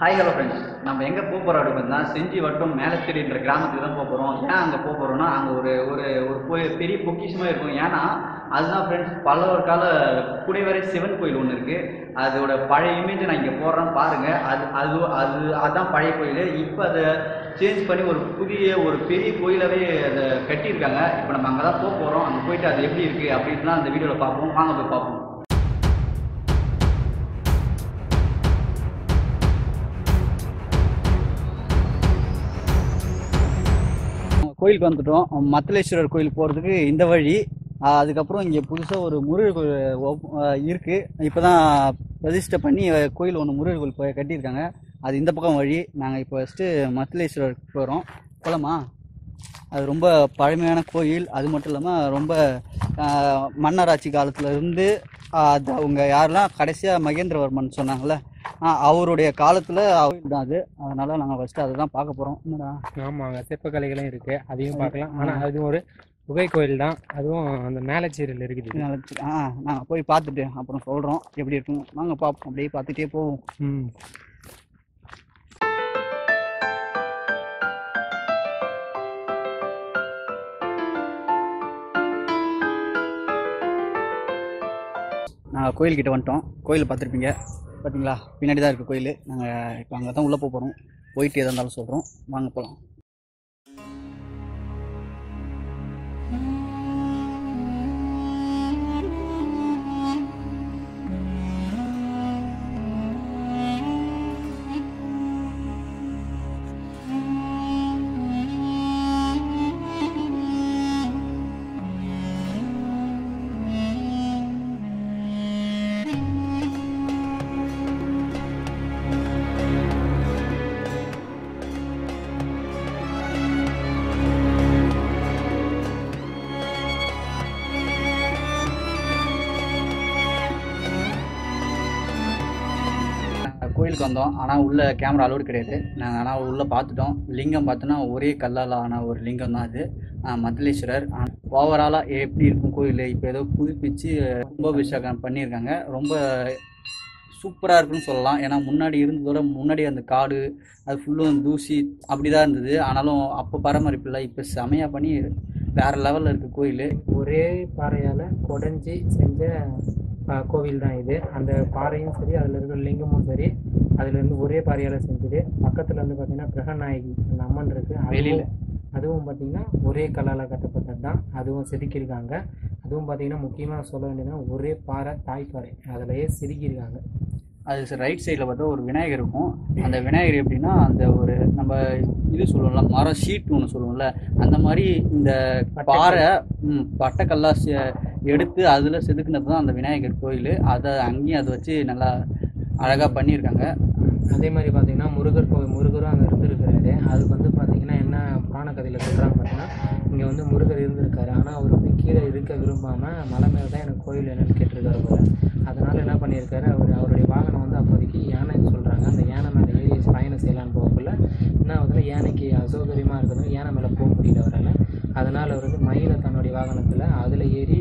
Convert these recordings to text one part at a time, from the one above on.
Hi hello friends நம்ம எங்கே போக போகிறோம் அப்படின்னா செஞ்சி வட்டம் மேலச்சேரின்ற கிராமத்துக்கு தான் போக போகிறோம் ஏன் அங்கே போக போகிறோம்னா அங்கே ஒரு ஒரு ஒரு கோயில் பெரிய பொக்கிஷமாக இருக்கும். ஏன்னா அதுதான் ஃப்ரெண்ட்ஸ் பல்லவர் கால குடைவரை சிவன் கோயில் ஒன்று இருக்குது அதோட பழைய இமேஜ் நான் இங்கே போடுறேன் பாருங்கள் அது அது அது அதுதான் பழைய கோயில். இப்போ அதை சேஞ்ச் பண்ணி ஒரு புதிய ஒரு பெரிய கோயிலாகவே அதை கட்டியிருக்காங்க. இப்போ நம்ம அங்கே தான் போக போகிறோம் அங்கே போயிட்டு அது எப்படி இருக்குது அப்படின்னு தான் அந்த வீடியோவில் பார்ப்போம். வாங்க போய் பார்ப்போம். கோயிலுக்கு வந்துட்டோம். மத்தலேஸ்வரர் கோயில் போகிறதுக்கு இந்த வழி. அதுக்கப்புறம் இங்கே புதுசாக ஒரு முருகர் கோயில் இருக்குது இப்போ தான் பிரதிஷ்டை பண்ணி கோயில் ஒன்று முருகர் கோயில் போய் கட்டியிருக்காங்க. அது இந்த பக்கம் வழி. நாங்கள் இப்போ ஃபஸ்ட்டு மத்தலேஸ்வரர் போகிறோம் போகலாமா அது ரொம்ப பழமையான கோயில். அது மட்டும் இல்லாமல் ரொம்ப மன்னராட்சி காலத்தில் இருந்து அது அவங்க யாரெல்லாம் கடைசியாக மகேந்திரவர்மன் சொன்னாங்களே அவருடைய காலத்தில் கோயில் தான் அது அதனால் நாங்கள் ஃபஸ்ட்டு அதை தான் பார்க்க என்னடா? ஆமாங்க சிற்பக்கலைகளும் இருக்கு. அதையும் பார்க்கலாம். ஆனா அது ஒரு குகை கோயில் தான். அதுவும் அந்த மேலச்சேரியில் இருக்குது நாளைக்கு ஆ நாங்கள் போய் பார்த்துட்டு அப்புறம் சொல்கிறோம் எப்படி இருக்குன்னு. வாங்க பார்ப்போம் அப்படியே பார்த்துட்டே போவோம். ம். நாங்கள் கோயில்கிட்ட வந்துட்டோம். கோயில் பார்த்துருப்பீங்க. பார்த்தீங்களா பின்னாடி தான் இருக்குது கோயில். நாங்கள் இப்போ அங்கே தான் உள்ளே போக போகிறோம் போயிட்டு எதாக இருந்தாலும் சொல்கிறோம் வாங்க போகலாம் கோயிலுக்கு வந்தோம். ஆனால் உள்ள கேமரா அலோடு கிடையாது. நாங்கள் ஆனால் உள்ளே பார்த்துட்டோம். லிங்கம் பார்த்தோன்னா ஒரே கல்லால் ஆன ஒரு லிங்கம் தான் அது. ஆஹ் மத்தலேஸ்வரர் ஓவராலாக எப்படி இருக்கும் கோயில்? இப்போ ஏதோ புதுப்பிச்சு கும்பாபிஷேகம் பண்ணியிருக்காங்க. ரொம்ப சூப்பராக இருக்குன்னு சொல்லலாம். ஏன்னா முன்னாடி இருந்ததோட முன்னாடி அந்த காடு அது ஃபுல்லும் தூசி அப்படி தான் இருந்தது. ஆனாலும் அப்போ பராமரிப்பு இல்லை இப்போ செமையாக பண்ணி வேறு லெவலில் இருக்குது கோயில். ஒரே பாறையால் குடஞ்சி செஞ்ச கோவில் தான் இது. அந்த பாறையும் சரி அதுல இருக்கிற லிங்கமும் சரி அதுல இருந்து ஒரே பாறையால செஞ்சது. பக்கத்துல வந்து பாத்தீங்கன்னா கிரகநாயகி அந்த அம்மன் இருக்கு. அதுவும் வெளியில. அதுவும் பார்த்தீங்கன்னா ஒரே கல்லால் கட்டப்பட்டது தான். அதுவும் செதுக்கியிருக்காங்க. அதுவும் பார்த்தீங்கன்னா முக்கியமாக சொல்ல வேண்டியதுன்னா ஒரே பாறை தாய்ப்பாறை அதிலேயே செதுக்கியிருக்காங்க. அது ரைட் சைடில் பார்த்தா ஒரு விநாயகர் இருக்கும். அந்த விநாயகர் எப்படின்னா அந்த ஒரு நம்ம இது சொல்லுவோம்ல மரம் ஷீட் ஒன்று சொல்லுவோம்ல அந்த மாதிரி இந்த பாறை பட்டைக்கல்லா எடுத்து அதில் செதுக்குனது தான் அந்த விநாயகர் கோயில். அதை அங்கேயும் அதை வச்சு நல்லா அழகாக பண்ணியிருக்காங்க. அதே மாதிரி பார்த்தீங்கன்னா முருகர் கோவில் முருகரும் அங்கே இருந்திருக்கிறாரு. அதுக்கு வந்து பார்த்தீங்கன்னா என்ன புராண கதையில் சொல்கிறாங்க பார்த்தீங்கன்னா இங்கே வந்து முருகர் இருந்திருக்காரு. ஆனால் அவர் வந்து கீழே இருக்க விரும்பாமல் மலை மேலே தான் எனக்கு கோயில் என்னன்னு கேட்டிருக்காரு போல. அதனால் என்ன பண்ணியிருக்காரு? அவர் அவருடைய வாகனம் வந்து அப்போதைக்கு யானைன்னு சொல்கிறாங்க அந்த யானை மேலே ஏறி பயணம் செய்யலான்னு போகக்குள்ள என்ன ஆகுதுன்னா யானைக்கு அசௌகரியமாக இருக்கிறது யானை மேலே போக முடியல அவரால். அதனால் அவர் வந்து மயிலை தன்னுடைய வாகனத்தில் அதில் ஏறி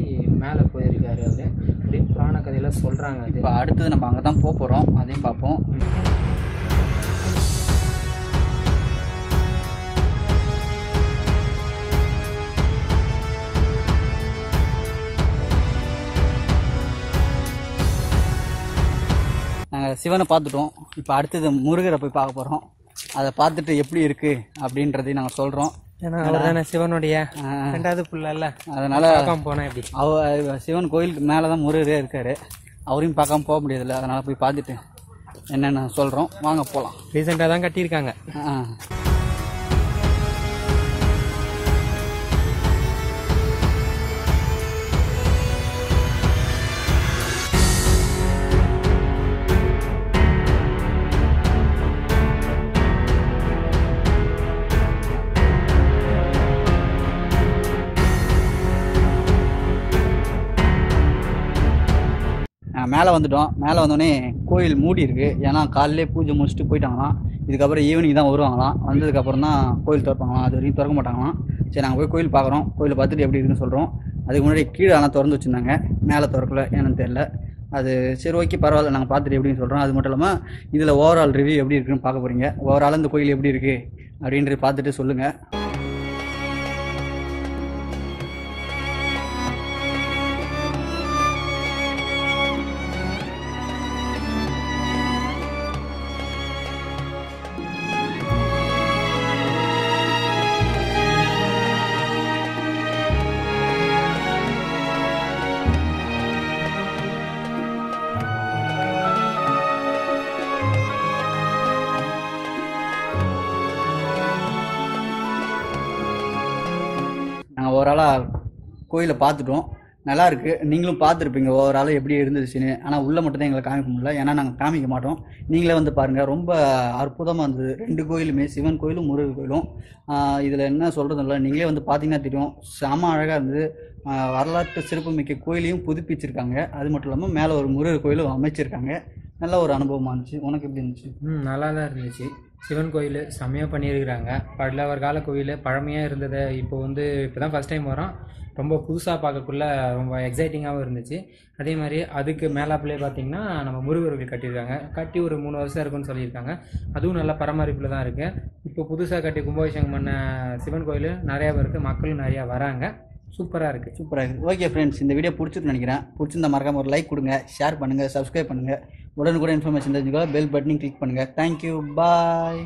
இருக்காரு போயிருக்காரு அப்படின்னு புராண கதையில் சொல்கிறாங்க இப்போ அடுத்தது நம்ம அங்கே தான் போக போகிறோம் அதையும் பார்ப்போம். நாங்கள் சிவனை பார்த்துட்டோம். இப்போ அடுத்தது முருகரை போய் பார்க்க போகிறோம் அதை பார்த்துட்டு எப்படி இருக்குது அப்படின்றதையும் நாங்கள் சொல்கிறோம் ஏன்னா அவர் தானே சிவனுடைய. ரெண்டாவது புள்ளல்ல அதனால் பார்க்காம போனா எப்படி? அவ சிவன் கோயிலுக்கு மேலே தான் முருகரே இருக்காரு. அவரையும் பார்க்காம போக முடியாதுல்ல அதனால் போய் பார்த்துட்டு என்னென்ன சொல்கிறோம் வாங்க போகலாம் ரீசெண்டாக தான் கட்டியிருக்காங்க. மேலே வந்துட்டோம். மேலே வந்தோடனே கோயில் மூடி இருக்கு ஏன்னா காலையிலே பூஜை முடிச்சுட்டு போயிட்டாங்களாம். இதுக்கப்புறம் ஈவினிங் தான் வருவாங்களாம். வந்ததுக்கப்புறம் தான் கோயில் திறப்பாங்களாம். அது வரைக்கும் திறக்க மாட்டாங்களாம். சரி நாங்கள் போய் கோயில் பார்க்குறோம். கோயிலை பார்த்துட்டு எப்படி இருக்குன்னு சொல்கிறோம் அதுக்கு முன்னாடி கீழே ஆனால் திறந்து வச்சுருந்தாங்க. மேலே திறக்கல என்னன்னு தெரியல. அது சரி ஓகே பரவாயில்ல. நாங்கள் பார்த்துட்டு எப்படின்னு சொல்கிறோம் அது மட்டும் இல்லாமல் இதில் ஓவரால் ரிவ்யூ எப்படி இருக்குன்னு பார்க்க போகிறீங்க ஓவரால் இந்த கோயில் எப்படி இருக்குது அப்படின்றது பார்த்துட்டு சொல்லுங்கள் ஓவராலாக கோயிலை பார்த்துட்டோம். நல்லாயிருக்கு நீங்களும் பார்த்துருப்பீங்க ஓவராலாக எப்படி இருந்துச்சுன்னு. ஆனால் உள்ளே மட்டும்தான் எங்களை காமிக்க முடியல. ஏன்னா நாங்கள் காமிக்க மாட்டோம். நீங்களே வந்து பாருங்கள் ரொம்ப அற்புதமாக இருந்தது. ரெண்டு கோயிலுமே சிவன் கோயிலும் முருகர் கோயிலும். இதில் என்ன சொல்கிறது இல்லை. நீங்களே வந்து பார்த்தீங்கன்னா தெரியும். செம அழகாக இருந்தது. வரலாற்று சிறப்புமிக்க கோயிலையும் புதுப்பிச்சிருக்காங்க. அது மட்டும் இல்லாமல் மேலே ஒரு முருகர் கோயிலும் அமைச்சிருக்காங்க. நல்ல ஒரு அனுபவமாக இருந்துச்சு. உனக்கு எப்படி இருந்துச்சு? ம் நல்லா தான் இருந்துச்சு. சிவன் கோயில் செம்மையாக பண்ணியிருக்கிறாங்க. பல்லவர் கால கோயில் பழமையாக இருந்ததை. இப்போ வந்து இப்போ தான் ஃபஸ்ட் டைம் வரோம். ரொம்ப புதுசாக பார்க்கக்குள்ள ரொம்ப எக்ஸைட்டிங்காகவும் இருந்துச்சு. அதே மாதிரி அதுக்கு மேலாப்பிலே பார்த்திங்கன்னா நம்ம முருகர்கள் கட்டியிருக்காங்க. கட்டி ஒரு மூணு வருஷம் இருக்குன்னு சொல்லியிருக்காங்க. அதுவும் நல்லா பராமரிப்பில் தான் இருக்குது இப்போ புதுசாக கட்டி கும்பாபிஷேகம் பண்ண சிவன் கோயில் நிறையா பேருக்கு மக்களும் நிறையா வராங்க. சூப்பராக இருக்குது சூப்பராக இருக்குது ஓகே ஃப்ரெண்ட்ஸ் இந்த வீடியோ பிடிச்சிருக்குன்னு நினைக்கிறேன். பிடிச்சிருந்தா மறக்காம ஒரு லைக் கொடுங்க ஷேர் பண்ணுங்கள் சப்ஸ்கிரைப் பண்ணுங்கள் உடனுக்குடன் இன்ஃபர்மேஷன் தெரிஞ்சுக்கோ பெல் பட்டனையும் கிளிக் பண்ணுங்கள் தேங்க்யூ பாய்